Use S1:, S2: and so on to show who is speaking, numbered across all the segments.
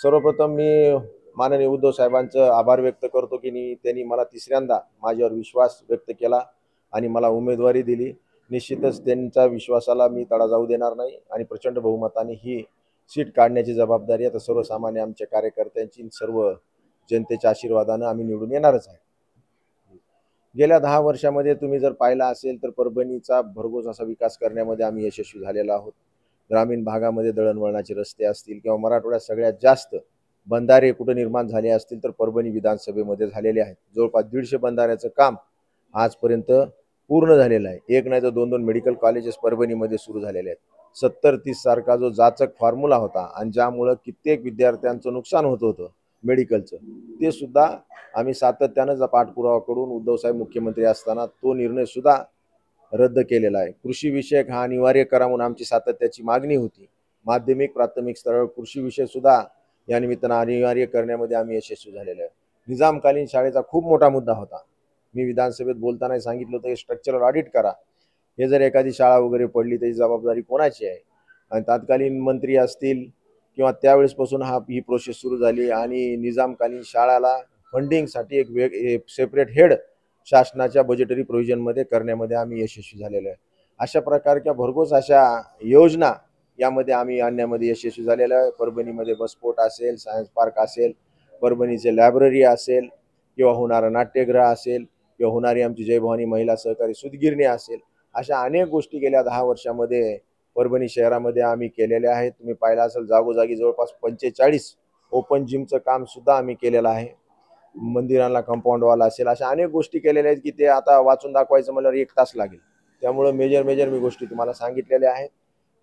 S1: सर्वप्रथम मी माननीय उद्धव साहेबांचं आभार व्यक्त करतो की नी त्यांनी मला तिसऱ्यांदा माझ्यावर विश्वास व्यक्त केला आणि मला उमेदवारी दिली. निश्चितच त्यांच्या विश्वासाला मी तडा जाऊ देणार नाही आणि प्रचंड बहुमताने ही सीट काढण्याची जबाबदारी आता सर्वसामान्य आमच्या कार्यकर्त्यांची सर्व जनतेच्या आशीर्वादानं आम्ही निवडून येणारच आहे. गेल्या दहा वर्षामध्ये तुम्ही जर पाहिला असेल तर परभणीचा भरघोस असा विकास करण्यामध्ये आम्ही यशस्वी झालेलो आहोत. ग्रामीण भागामध्ये दळणवळणाचे रस्ते असतील किंवा मराठवाड्यात सगळ्यात जास्त बंधारे कुठं निर्माण झाले असतील तर परभणी विधानसभेमध्ये झालेले आहेत. जवळपास दीडशे बंधाऱ्याचं काम आजपर्यंत पूर्ण झालेलं आहे. एक नाही तर दोन दोन मेडिकल कॉलेजेस परभणीमध्ये सुरू झालेले आहेत. सत्तर तीस सारखा जो जाचक फॉर्म्युला होता आणि ज्यामुळं कित्येक विद्यार्थ्यांचं नुकसान होत होतं मेडिकलचं ते सुद्धा आम्ही सातत्यानं पाठपुरावा करून उद्धवसाहेब मुख्यमंत्री असताना तो निर्णयसुद्धा रद्द केलेला आहे. कृषी विषयक हा अनिवार्य करा म्हणून आमची सातत्याची मागणी होती. माध्यमिक प्राथमिक स्तरावर कृषी विषय सुद्धा या निमित्तानं अनिवार्य करण्यामध्ये आम्ही यशस्वी झालेलो आहे. निजामकालीन शाळेचा खूप मोठा मुद्दा होता. मी विधानसभेत बोलताना सांगितलं होतं हे स्ट्रक्चरल ऑडिट करा. हे जर एखादी शाळा वगैरे पडली त्याची जबाबदारी कोणाची आहे? आणि तत्कालीन मंत्री असतील किंवा त्यावेळेसपासून हा ही प्रोसेस सुरू झाली आणि निजामकालीन शाळाला फंडिंगसाठी एक वेग सेपरेट हेड शासनाच्या बजेटरी प्रोव्हिजनमध्ये करण्यामध्ये आम्ही यशस्वी झालेलो आहे. अशा प्रकारच्या भरघोस अशा योजना यामध्ये आम्ही आणण्यामध्ये यशस्वी झालेलो आहे. परभणीमध्ये बसपोर्ट असेल सायन्स पार्क असेल परभणीचे लायब्ररी असेल किंवा होणारं नाट्यगृह असेल किंवा होणारी आमची जयभवानी महिला सहकारी सुतगिरणी असेल अशा अनेक गोष्टी गेल्या दहा वर्षामध्ये परभणी शहरामध्ये आम्ही केलेल्या आहेत. तुम्ही पाहिलं असेल जागोजागी जवळपास पंचेचाळीस ओपन जिमचं काम सुद्धा आम्ही केलेलं आहे. मंदिरांना कंपाऊंड वॉल असेल अशा अनेक गोष्टी केलेल्या आहेत की ते आता वाचून दाखवायचं म्हणल्यावर एक तास लागेल. त्यामुळं मेजर मेजर मी गोष्टी तुम्हाला सांगितलेल्या आहेत.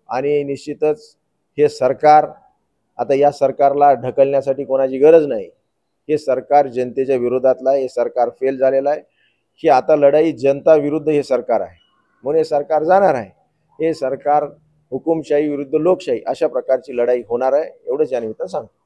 S1: आणि निश्चितच हे सरकार आता या सरकारला ढकलण्यासाठी कोणाची गरज नाही. हे सरकार जनतेच्या विरोधातलं आहे हे सरकार फेल झालेलं आहे. ही आता लढाई जनता विरुद्ध हे सरकार आहे. म्हणून हे सरकार जाणार आहे. हे सरकार हुकुमशाही विरुद्ध लोकशाही अशा प्रकारची लढाई होणार आहे एवढंच या निमित्तानं सांगतो.